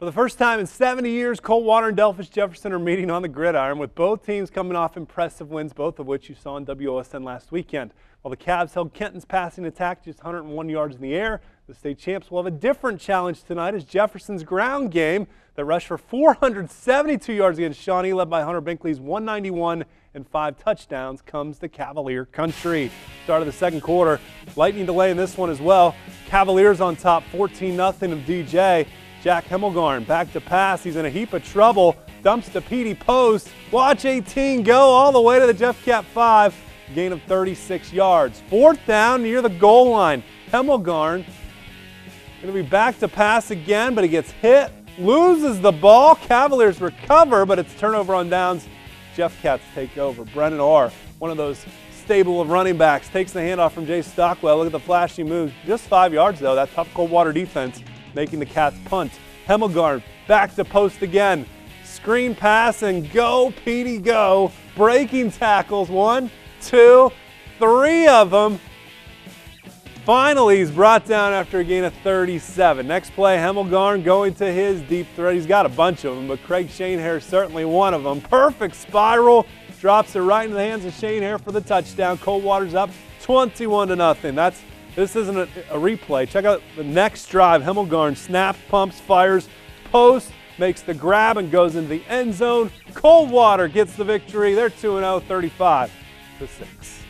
For the first time in 70 years, Coldwater and Delphos Jefferson are meeting on the gridiron with both teams coming off impressive wins, both of which you saw in WOSN last weekend. While the Cavs held Kenton's passing attack just 101 yards in the air, the state champs will have a different challenge tonight as Jefferson's ground game that rushed for 472 yards against Shawnee, led by Hunter Binkley's 191 and five touchdowns, comes the Cavalier country. Start of the second quarter, lightning delay in this one as well. Cavaliers on top 14 0 of DJ. Jack Hemmelgarn back to pass. He's in a heap of trouble. Dumps to Petey Post. Watch 18 go all the way to the Jeff Cap 5. Gain of 36 yards. Fourth down near the goal line. Hemmelgarn going to be back to pass again, but he gets hit. Loses the ball. Cavaliers recover, but it's turnover on downs. Jeff Cats take over. Brennan Orr, one of those stable of running backs, takes the handoff from Jay Stockwell. Look at the flashy moves. Just five yards, though. That tough Coldwater defense making the Cats punt. Hemmelgarn back to post again. Screen pass and go, Petey, go. Breaking tackles, one, two, three of them. Finally, he's brought down after a gain of 37. Next play, Hemmelgarn going to his deep threat. He's got a bunch of them, but Craig Shanehair certainly one of them. Perfect spiral, drops it right into the hands of Shanehair for the touchdown. Coldwater's up 21 to nothing. That's this isn't a, a replay. Check out the next drive. Hemmelgarn snaps, pumps, fires, post, makes the grab and goes into the end zone. Coldwater gets the victory. They're 2 0, 35 to 6.